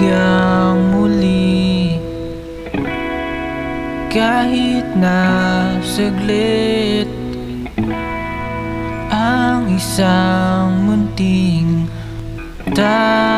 hanggang muli. Kahit na saglit Ang isang munting tayo